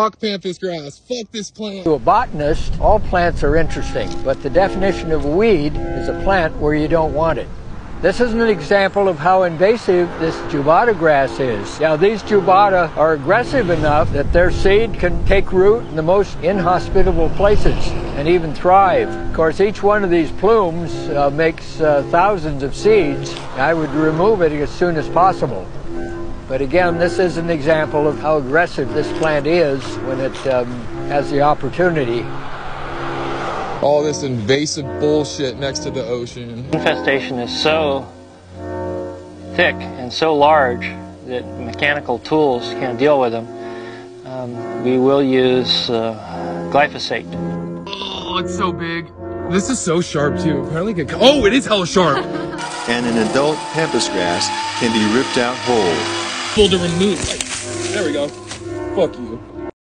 Fuck pampas grass. Fuck this plant. To a botanist, all plants are interesting, but the definition of a weed is a plant where you don't want it. This is an example of how invasive this jubata grass is. Now, these jubata are aggressive enough that their seed can take root in the most inhospitable places and even thrive. Of course, each one of these plumes uh, makes uh, thousands of seeds. I would remove it as soon as possible. But again, this is an example of how aggressive this plant is when it um, has the opportunity. All this invasive bullshit next to the ocean. Infestation is so thick and so large that mechanical tools can't deal with them. Um, we will use uh, glyphosate. Oh, it's so big. This is so sharp too. Apparently, it can- oh, it is hella sharp. and an adult pampas grass can be ripped out whole impossible to remove. Like, there we go. Fuck you.